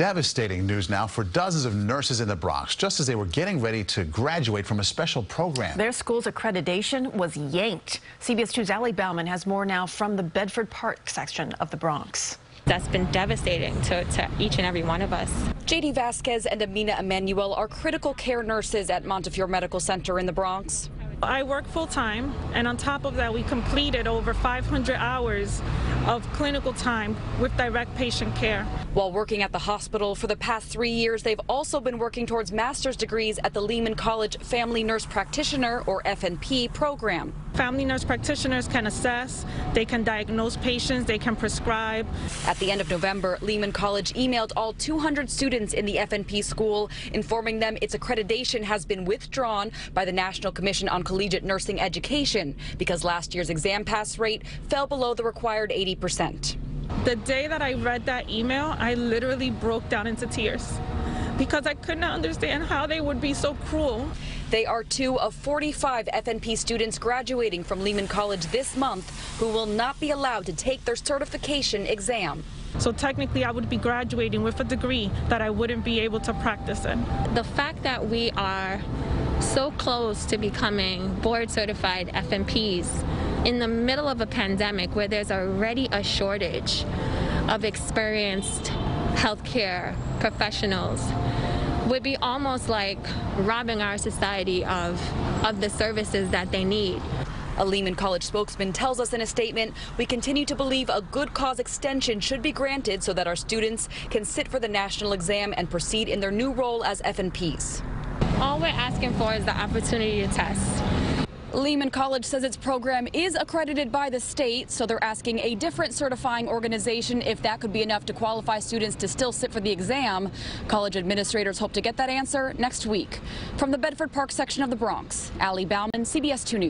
Devastating news now for dozens of nurses in the Bronx, just as they were getting ready to graduate from a special program. Their school's accreditation was yanked. CBS 2's Ali Bauman has more now from the Bedford Park section of the Bronx. That's been devastating to, to each and every one of us. JD Vasquez and Amina Emanuel are critical care nurses at Montefiore Medical Center in the Bronx. I work full time, and on top of that, we completed over 500 hours of clinical time with direct patient care. While working at the hospital for the past three years, they've also been working towards master's degrees at the Lehman College Family Nurse Practitioner, or FNP, program. Family nurse practitioners can assess, they can diagnose patients, they can prescribe. At the end of November, Lehman College emailed all 200 students in the FNP school, informing them its accreditation has been withdrawn by the National Commission on Collegiate Nursing Education because last year's exam pass rate fell below the required 80%. The day that I read that email, I literally broke down into tears because I could not understand how they would be so cruel. They are two of 45 FNP students graduating from Lehman College this month who will not be allowed to take their certification exam. So technically, I would be graduating with a degree that I wouldn't be able to practice in. The fact that we are so close to becoming board certified FNPs in the middle of a pandemic where there's already a shortage of experienced healthcare professionals would be almost like robbing our society of, of the services that they need. A Lehman College spokesman tells us in a statement, we continue to believe a good cause extension should be granted so that our students can sit for the national exam and proceed in their new role as FNPs. All we're asking for is the opportunity to test. Lehman College says its program is accredited by the state, so they're asking a different certifying organization if that could be enough to qualify students to still sit for the exam. College administrators hope to get that answer next week. From the Bedford Park section of the Bronx, Ali Bauman, CBS 2 News.